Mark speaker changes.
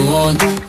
Speaker 1: you want.